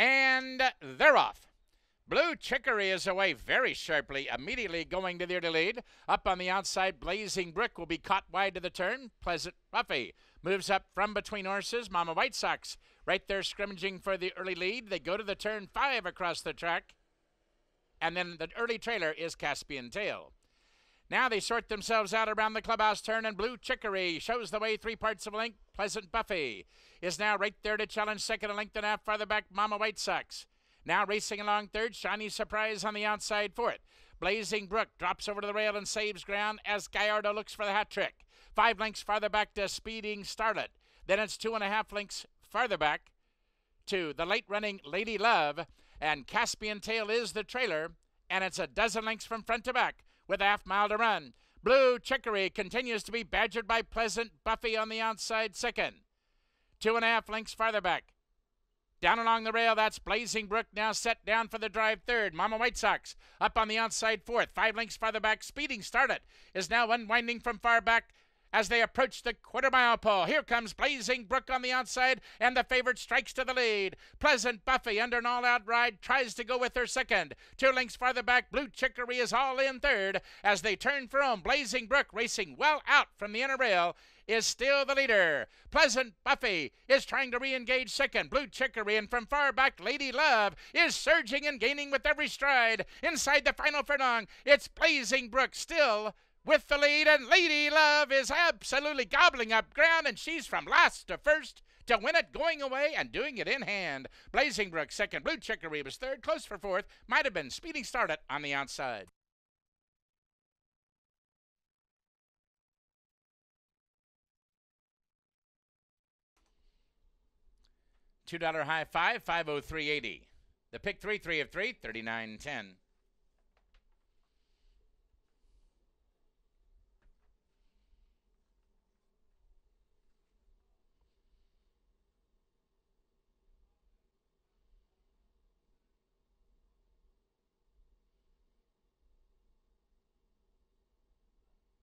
And they're off. Blue Chicory is away very sharply, immediately going to the early lead. Up on the outside, Blazing Brook will be caught wide to the turn. Pleasant Buffy moves up from between horses. Mama White Sox right there scrimmaging for the early lead. They go to the turn five across the track. And then the early trailer is Caspian Tail. Now they sort themselves out around the clubhouse turn, and Blue Chicory shows the way three parts of a length. Pleasant Buffy is now right there to challenge second, a length and a half farther back. Mama White Sox now racing along third, Shiny Surprise on the outside fourth. Blazing Brook drops over to the rail and saves ground as Gallardo looks for the hat trick. Five lengths farther back to Speeding Starlet. Then it's two and a half lengths farther back to the late running Lady Love. And Caspian Tail is the trailer. And it's a dozen lengths from front to back with a half mile to run. Blue Chicory continues to be badgered by Pleasant Buffy on the outside second. Two and a half lengths farther back. Down along the rail, that's Blazing Brook now set down for the drive third. Mama White Sox up on the outside fourth. Five lengths farther back, Speeding Starlet, is now unwinding from far back as they approach the quarter mile pole. Here comes Blazing Brook on the outside, and the favorite strikes to the lead. Pleasant Buffy, under an all out ride, tries to go with her second. Two lengths farther back, Blue Chicory is all in third as they turn for home. Blazing Brook racing well out from the inner rail is still the leader. Pleasant Buffy is trying to re-engage second. Blue Chicory and from far back, Lady Love is surging and gaining with every stride. Inside the final furlong, it's Blazing Brook still with the lead, and Lady Love is absolutely gobbling up ground, and she's from last to first to win it going away and doing it in hand. Blazing Brook second, Blue Chicory was third, close for fourth, might have been Speeding Starlet on the outside. $2 high five, 50380. The pick 3 3 of 3, 3910.